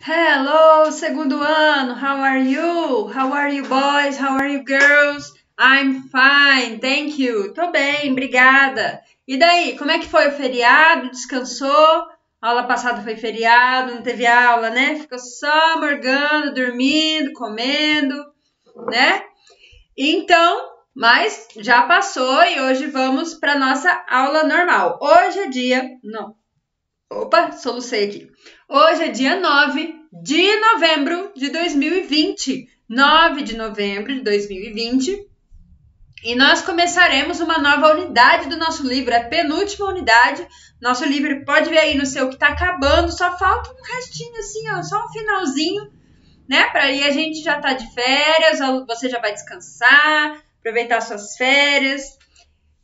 Hello, segundo ano. How are you? How are you boys? How are you girls? I'm fine, thank you. Tô bem, obrigada. E daí, como é que foi o feriado? Descansou? A aula passada foi feriado, não teve aula, né? Ficou só morgando, dormindo, comendo, né? Então, mas já passou e hoje vamos para nossa aula normal. Hoje é dia, não. Opa, solucei aqui. Hoje é dia 9 de novembro de 2020. 9 de novembro de 2020. E nós começaremos uma nova unidade do nosso livro, é a penúltima unidade. Nosso livro pode ver aí no seu que está acabando, só falta um restinho assim, ó, só um finalzinho, né? Para aí a gente já tá de férias, você já vai descansar, aproveitar suas férias.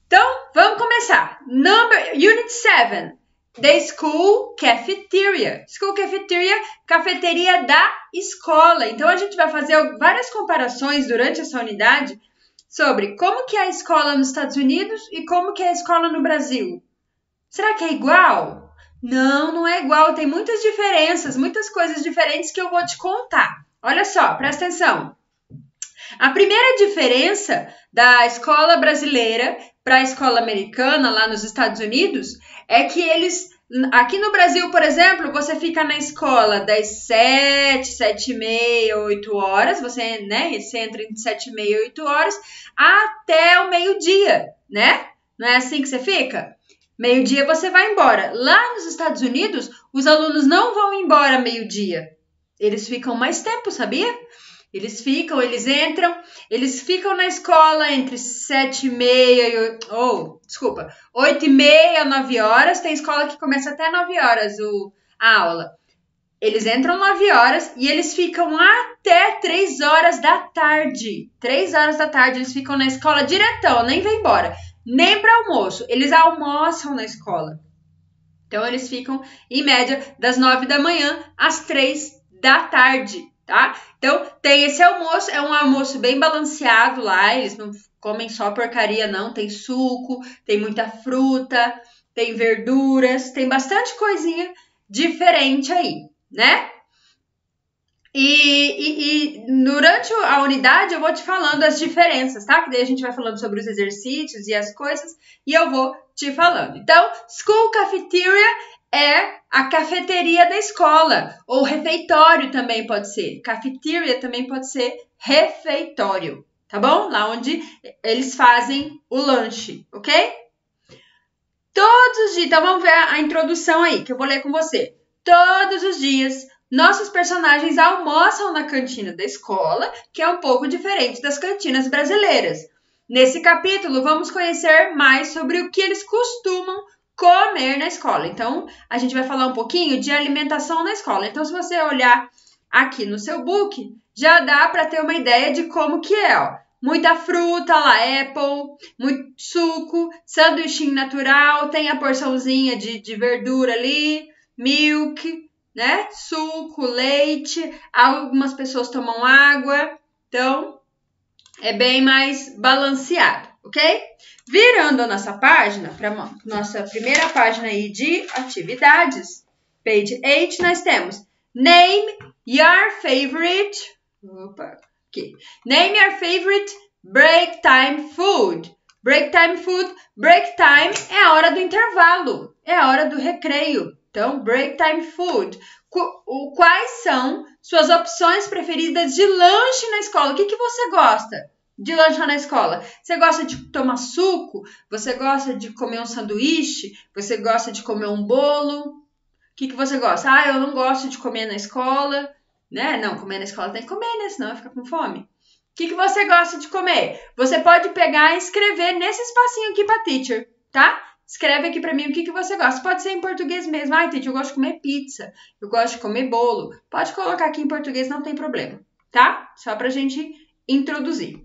Então, vamos começar. Number Unit 7. The School Cafeteria. School Cafeteria, cafeteria da escola. Então a gente vai fazer várias comparações durante essa unidade sobre como que é a escola nos Estados Unidos e como que é a escola no Brasil. Será que é igual? Não, não é igual, tem muitas diferenças, muitas coisas diferentes que eu vou te contar. Olha só, presta atenção. A primeira diferença da escola brasileira para a escola americana lá nos Estados Unidos é que eles Aqui no Brasil, por exemplo, você fica na escola das 7, 7 e meia, 8 horas, você, né, você entra entre 7 e meia e 8 horas, até o meio-dia, né? Não é assim que você fica? Meio-dia você vai embora. Lá nos Estados Unidos, os alunos não vão embora meio-dia. Eles ficam mais tempo, sabia? Eles ficam, eles entram, eles ficam na escola entre sete e meia e ou oh, desculpa, oito e meia, nove horas. Tem escola que começa até nove horas o, a aula. Eles entram nove horas e eles ficam até três horas da tarde. Três horas da tarde eles ficam na escola diretão, nem vem embora, nem para almoço. Eles almoçam na escola. Então eles ficam em média das nove da manhã às três da tarde tá? Então, tem esse almoço, é um almoço bem balanceado lá, eles não comem só porcaria, não. Tem suco, tem muita fruta, tem verduras, tem bastante coisinha diferente aí, né? E, e, e, durante a unidade eu vou te falando as diferenças, tá? Que daí a gente vai falando sobre os exercícios e as coisas e eu vou te falando. Então, School Cafeteria é a cafeteria da escola, ou refeitório também pode ser. Cafeteria também pode ser refeitório, tá bom? Lá onde eles fazem o lanche, ok? Todos os dias, então vamos ver a introdução aí, que eu vou ler com você. Todos os dias, nossos personagens almoçam na cantina da escola, que é um pouco diferente das cantinas brasileiras. Nesse capítulo, vamos conhecer mais sobre o que eles costumam comer na escola. Então, a gente vai falar um pouquinho de alimentação na escola. Então, se você olhar aqui no seu book, já dá para ter uma ideia de como que é, ó. Muita fruta lá, apple, muito suco, sanduíche natural, tem a porçãozinha de, de verdura ali, milk, né? Suco, leite, algumas pessoas tomam água, então é bem mais balanceado, ok? Virando a nossa página, para nossa primeira página aí de atividades, page 8, nós temos Name your favorite. Opa, aqui. Name your favorite break time food. Break time food. Break time é a hora do intervalo, é a hora do recreio. Então, break time food. Quais são suas opções preferidas de lanche na escola? O que, que você gosta? de lanchar na escola? Você gosta de tomar suco? Você gosta de comer um sanduíche? Você gosta de comer um bolo? O que, que você gosta? Ah, eu não gosto de comer na escola, né? Não, comer na escola tem que comer, né? Senão fica com fome. O que, que você gosta de comer? Você pode pegar e escrever nesse espacinho aqui para teacher, tá? Escreve aqui para mim o que, que você gosta. Pode ser em português mesmo. Ah, teacher, eu gosto de comer pizza. Eu gosto de comer bolo. Pode colocar aqui em português, não tem problema, tá? Só pra gente introduzir.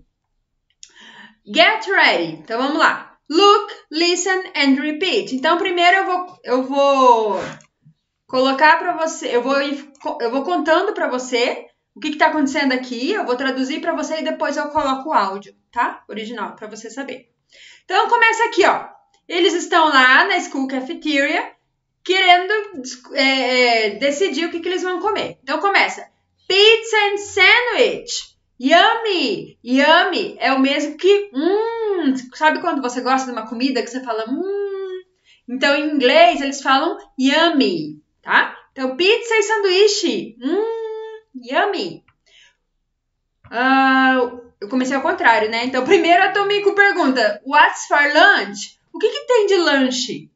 Get ready. Então vamos lá. Look, listen and repeat. Então primeiro eu vou eu vou colocar para você, eu vou eu vou contando para você o que está acontecendo aqui, eu vou traduzir para você e depois eu coloco o áudio, tá? Original para você saber. Então começa aqui, ó. Eles estão lá na School Cafeteria querendo é, é, decidir o que, que eles vão comer. Então começa. Pizza and sandwich. Yummy! Yummy é o mesmo que hum. Sabe quando você gosta de uma comida que você fala hum? Então em inglês eles falam yummy, tá? Então pizza e sanduíche. Hum, yummy. Uh, eu comecei ao contrário, né? Então primeiro a Tomiko pergunta: What's for lunch? O que, que tem de lanche?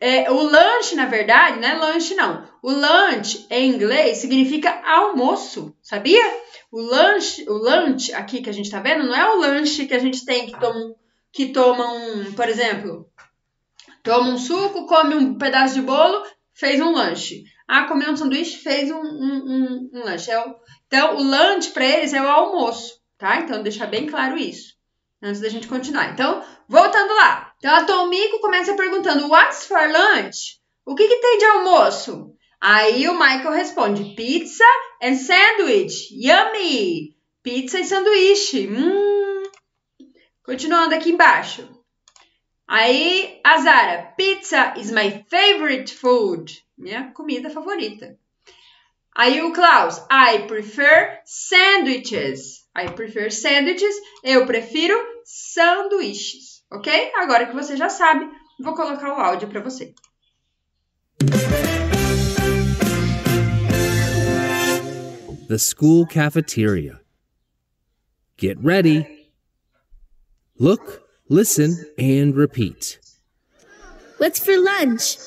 É, o lanche, na verdade, não é lanche, não. O lunch, em inglês, significa almoço, sabia? O lanche, o lunch aqui que a gente tá vendo não é o lanche que a gente tem que toma, que toma um, por exemplo, toma um suco, come um pedaço de bolo, fez um lanche. Ah, comeu um sanduíche, fez um, um, um, um lanche. É o, então, o lanche para eles é o almoço, tá? Então, deixar bem claro isso, antes da gente continuar. Então, voltando lá. Então, a Tomiko começa perguntando, what's for lunch? O que, que tem de almoço? Aí o Michael responde: pizza and sandwich. Yummy! Pizza e sanduíche. Hum. Continuando aqui embaixo. Aí a Zara: pizza is my favorite food. Minha comida favorita. Aí o Klaus: I prefer sandwiches. I prefer sandwiches. Eu prefiro sanduíches. Ok? Agora que você já sabe, vou colocar o áudio para você. the school cafeteria. Get ready. Look, listen, and repeat. What's for lunch?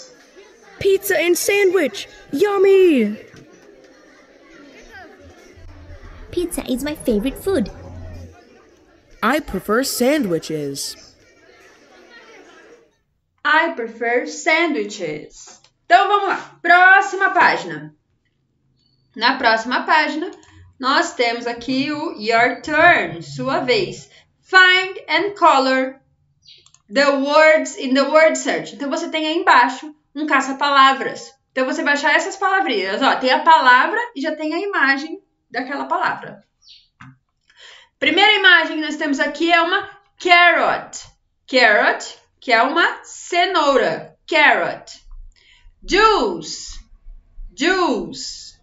Pizza and sandwich. Yummy! Pizza is my favorite food. I prefer sandwiches. I prefer sandwiches. Então vamos lá. Próxima página. Na próxima página, nós temos aqui o Your Turn, sua vez. Find and color the words in the word search. Então você tem aí embaixo um caça-palavras. Então você vai achar essas palavrinhas. Ó, tem a palavra e já tem a imagem daquela palavra. Primeira imagem que nós temos aqui é uma carrot. Carrot, que é uma cenoura. Carrot. Juice. Juice.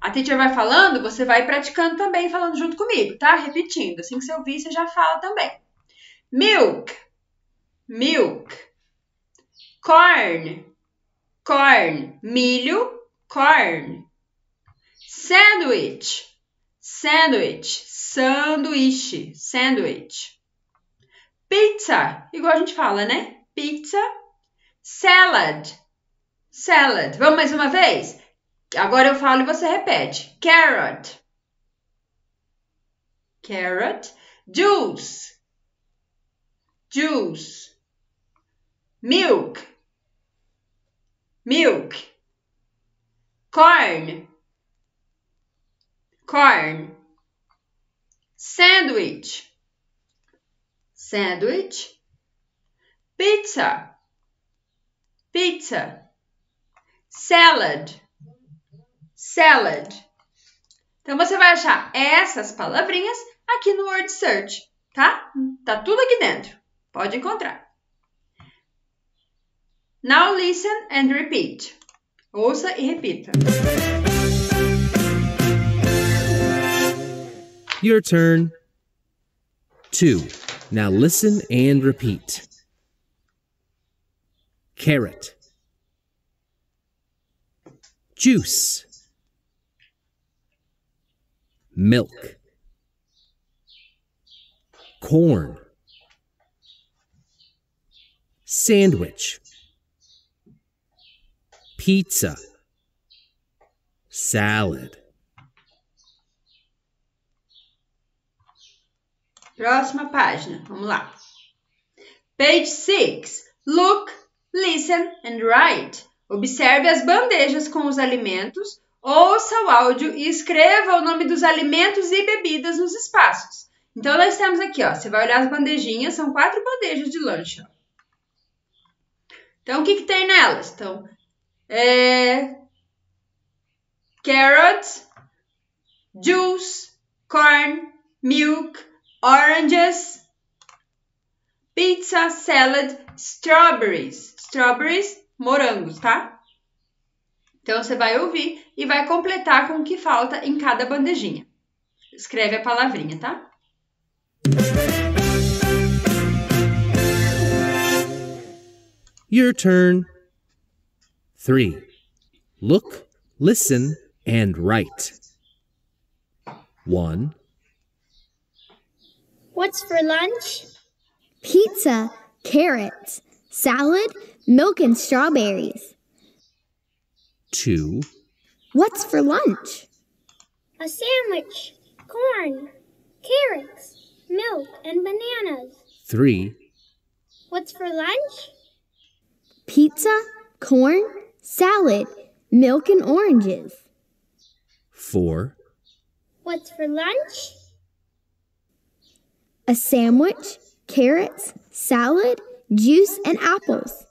A teacher vai falando, você vai praticando também, falando junto comigo, tá? Repetindo. Assim que você ouvir, você já fala também. Milk. Milk. Corn. Corn. Milho. Corn. Sandwich. Sandwich. Sanduíche. Sandwich. Pizza. Igual a gente fala, né? Pizza. Salad. Salad. Vamos mais uma vez? Agora eu falo e você repete. Carrot. Carrot. Juice. Juice. Milk. Milk. Corn. Corn. Sandwich. Sandwich. Pizza. Pizza. Salad salad. Então você vai achar essas palavrinhas aqui no Word Search, tá? Tá tudo aqui dentro. Pode encontrar. Now listen and repeat. Ouça e repita. Your turn. Two. Now listen and repeat. Carrot. Juice milk, corn, sandwich, pizza, salad. Próxima página, vamos lá. Page 6. Look, listen and write. Observe as bandejas com os alimentos Ouça o áudio e escreva o nome dos alimentos e bebidas nos espaços. Então, nós temos aqui, ó, você vai olhar as bandejinhas, são quatro bandejas de lanche. Ó. Então, o que, que tem nelas? Então, é... carrots, juice, corn, milk, oranges, pizza, salad, strawberries. Strawberries, morangos, tá? Então você vai ouvir e vai completar com o que falta em cada bandejinha. Escreve a palavrinha, tá? Your turn. 3. Look, listen, and write. 1, What's for lunch? Pizza, carrots, salad, milk, and strawberries. 2, What's for lunch? A sandwich, corn, carrots, milk, and bananas. 3, What's for lunch? Pizza, corn, salad, milk, and oranges. 4, What's for lunch? A sandwich, carrots, salad, juice, and apples.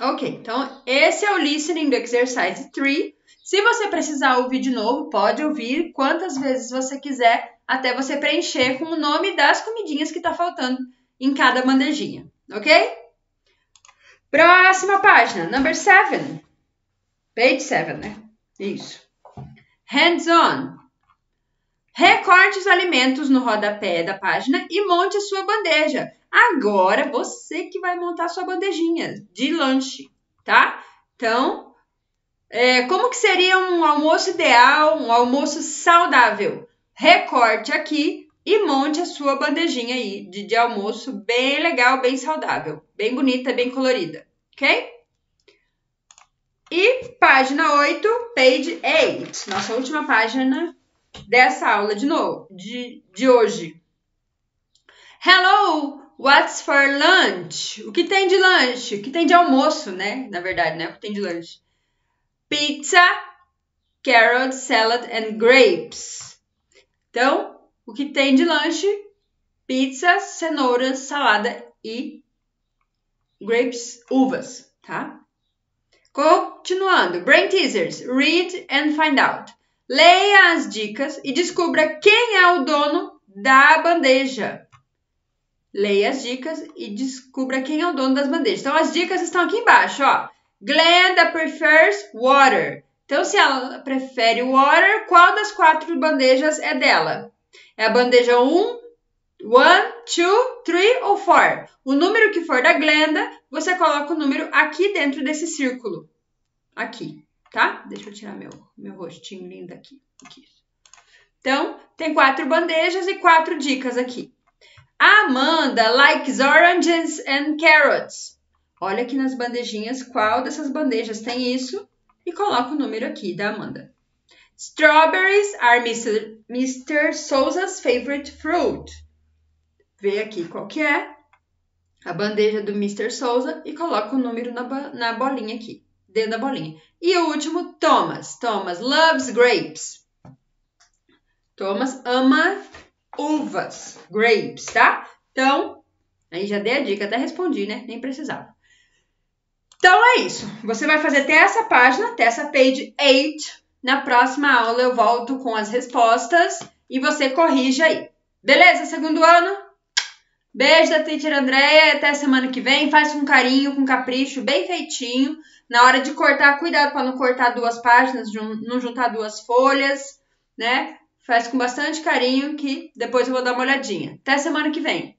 Ok, então esse é o listening do exercise 3. Se você precisar ouvir de novo, pode ouvir quantas vezes você quiser, até você preencher com o nome das comidinhas que está faltando em cada bandejinha, ok? Próxima página, number 7. Page 7, né? Isso. Hands on. Recorte os alimentos no rodapé da página e monte a sua bandeja. Agora você que vai montar sua bandejinha de lanche, tá? Então, é, como que seria um almoço ideal, um almoço saudável? Recorte aqui e monte a sua bandejinha aí de, de almoço bem legal, bem saudável, bem bonita, bem colorida, ok? E página 8, page 8, nossa última página dessa aula de novo, de, de hoje. Hello, what's for lunch? O que tem de lanche? O que tem de almoço, né? Na verdade, né? O que tem de lanche? Pizza, carrot, salad and grapes. Então, o que tem de lanche? Pizza, cenouras, salada e grapes, uvas, tá? Continuando. Brain teasers. Read and find out. Leia as dicas e descubra quem é o dono da bandeja. Leia as dicas e descubra quem é o dono das bandejas. Então, as dicas estão aqui embaixo, ó. Glenda prefers water. Então, se ela prefere water, qual das quatro bandejas é dela? É a bandeja 1, 1, 2, 3 ou 4? O número que for da Glenda, você coloca o número aqui dentro desse círculo. Aqui, tá? Deixa eu tirar meu, meu rostinho lindo aqui. aqui. Então, tem quatro bandejas e quatro dicas aqui. Amanda likes oranges and carrots. Olha aqui nas bandejinhas qual dessas bandejas tem isso e coloca o número aqui da Amanda. Strawberries are Mr. Mr. Souza's favorite fruit. Vê aqui qual que é a bandeja do Mr. Souza e coloca o número na, na bolinha aqui, dentro da bolinha. E o último, Thomas. Thomas loves grapes. Thomas ama uvas, grapes, tá? Então, aí já dei a dica, até respondi, né? Nem precisava. Então é isso. Você vai fazer até essa página, até essa page 8. Na próxima aula eu volto com as respostas e você corrige aí. Beleza, segundo ano? Beijo da teacher Andréia, até semana que vem. Faz com carinho, com capricho, bem feitinho. Na hora de cortar, cuidado para não cortar duas páginas, não juntar duas folhas, né? Faz com bastante carinho que depois eu vou dar uma olhadinha. Até semana que vem.